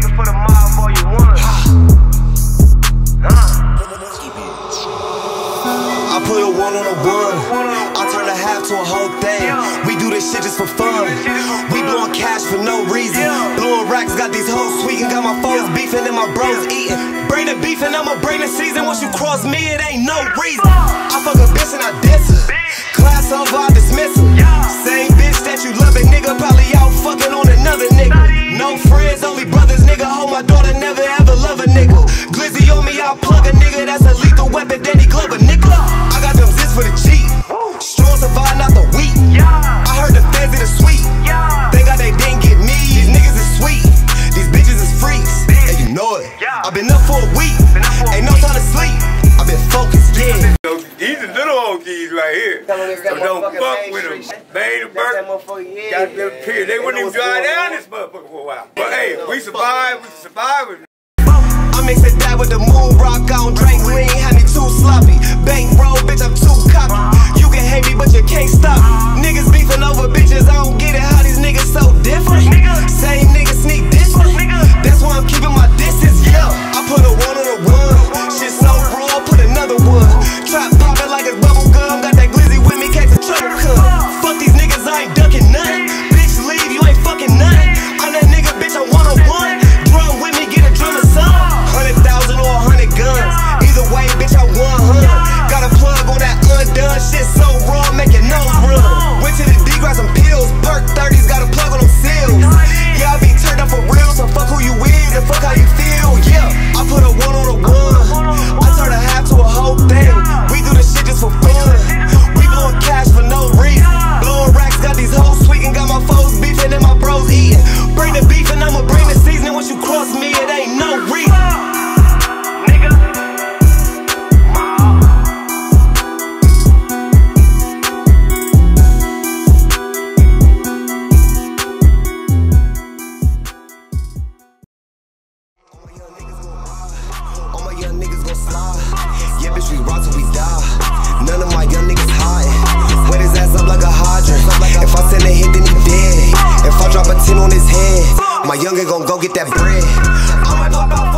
Take for the mob, boy, you won. I put a one on a one. I turn a half to a whole thing. We do this shit just for fun. We blowing cash for no reason. Blowing racks, got these hoes sweet and got my foes beefing and my bros eating. Bring the beef and I'ma bring the season. Once you cross me, it ain't no reason. I fuck a bitch and I diss her. Class over, I my daughter, never ever love a nigga. Glizzy on me, I'll plug a nigga. That's a lethal weapon, Danny Glover, nigga. I got them zits for the cheap. Strong survive, not the weak. I heard the fans in the sweet. Thank God they didn't get me. These niggas is sweet. These bitches is freaks. And you know it. I've been up for a week. Ain't no time to sleep. I've been focused, yeah. These little OGs right here. Come on, let's So that don't fuck with them. Street. Bang the That's that Burke. motherfucker, yeah. Got them period. They wouldn't even drive down this motherfucker for a while. But hey, we survived. We survived. I mix it that with the moon rock. I don't drink lean, had me too sloppy. Bank roll, bitch, I'm too cocky. my youngin' gon' go get that bread. I'ma pop